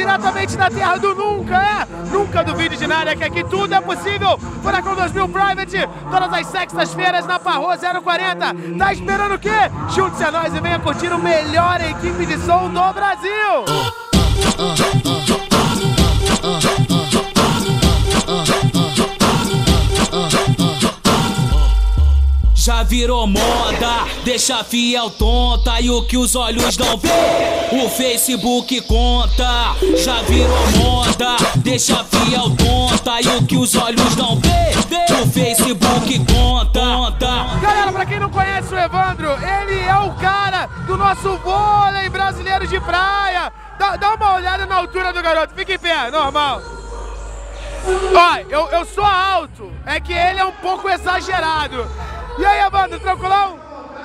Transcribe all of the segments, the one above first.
diretamente da terra do nunca, é? Nunca duvide de nada, que aqui tudo é possível. Furacão 2000 Private, todas as sextas-feiras na Parrua 040. Tá esperando o quê? Junte-se a nós e venha curtir o melhor equipe de som do Brasil. Já virou moda, deixa fiel tonta e o que os olhos não vê, o Facebook conta. Já virou moda, deixa fiel tonta e o que os olhos não vê, o Facebook conta. Galera, pra quem não conhece o Evandro, ele é o cara do nosso vôlei brasileiro de praia. Dá, dá uma olhada na altura do garoto, fica em pé, normal. Ó, eu, eu sou alto, é que ele é um pouco exagerado. E aí, Evandro, tranquilão?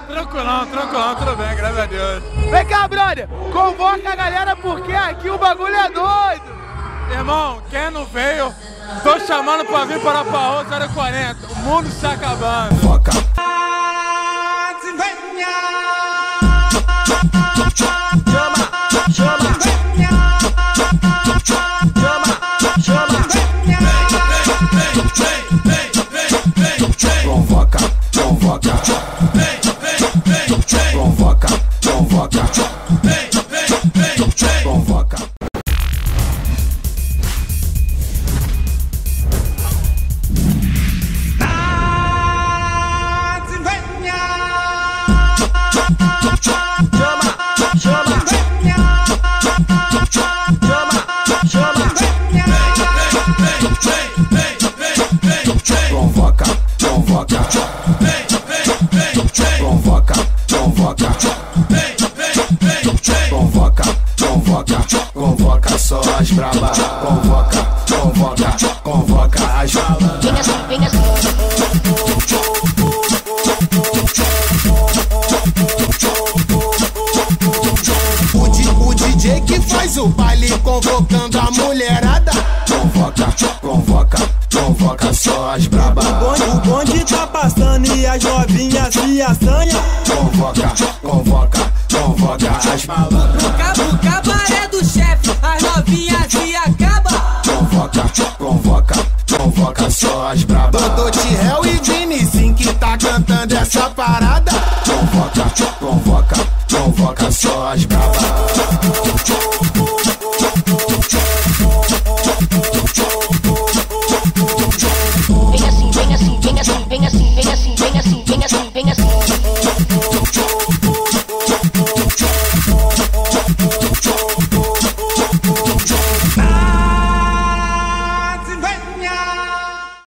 Tranquilão, tranquilão, tudo bem, graças a Deus. Vem cá, brother, convoca a galera porque aqui o bagulho é doido. Irmão, quem não veio, tô chamando pra vir para a Paô 040. O mundo está acabando. Foca. Convoca, convoca. Convoca. Convoca, convoca. Convoca, só as braba. Convoca, convoca. Convoca as braba. O, o DJ que faz o baile convocando a mulherada. Convoca, convoca. Convoca só as braba. bonde, o bonde tá passando e as novinhas se assanha. Convoca, convoca. Convoca as braba. Só as braba. Dodô Tirrell e Vinicinho que tá cantando essa parada. Convoca, convoca. Convoca só as braba.